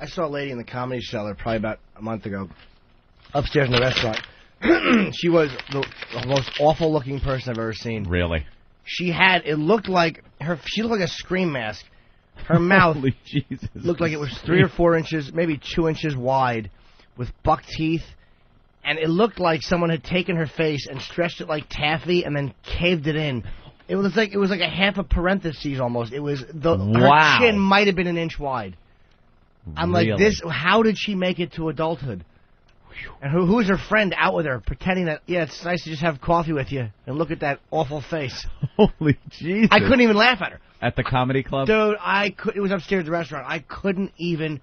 I saw a lady in the comedy cellar probably about a month ago, upstairs in the restaurant. she was the, the most awful looking person I've ever seen. Really? She had it looked like her. She looked like a scream mask. Her mouth Holy Jesus. looked like it was three or four inches, maybe two inches wide, with buck teeth, and it looked like someone had taken her face and stretched it like taffy and then caved it in. It was like it was like a half a parentheses almost. It was the Wow. her chin might have been an inch wide. I'm Really? like this. How did she make it to adulthood? And who who is her friend out with her, pretending that yeah, it's nice to just have coffee with you and look at that awful face. Holy Jesus. I couldn't even laugh at her. At the comedy club? Dude, I could. It was upstairs at the restaurant. I couldn't even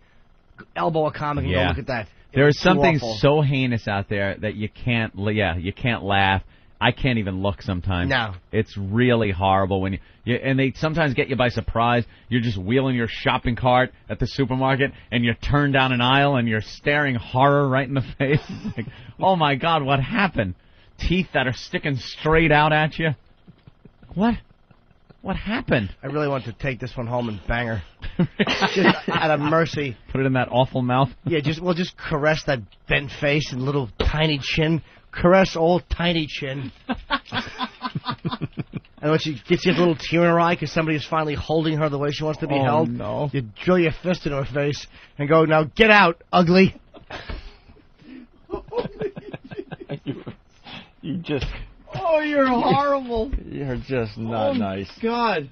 elbow a comic and Yeah. go look at that. It There is something awful. so heinous out there that you can't, yeah, you can't laugh. I can't even look sometimes. No. It's really horrible when you, you, and they sometimes get you by surprise. You're just wheeling your shopping cart at the supermarket and you turn down an aisle and you're staring horror right in the face. Like, oh my god, what happened? Teeth that are sticking straight out at you. What? What happened? I really want to take this one home and bang her, just out of mercy. Put it in that awful mouth. Yeah, just we'll just caress that bent face and little tiny chin. Caress old tiny chin. and when she gets you a little tear in her eye because somebody is finally holding her the way she wants to be Oh, held, no. you drill your fist into her face and go, "Now get out, ugly." You just. Oh, you're horrible. You're just not oh, nice. God.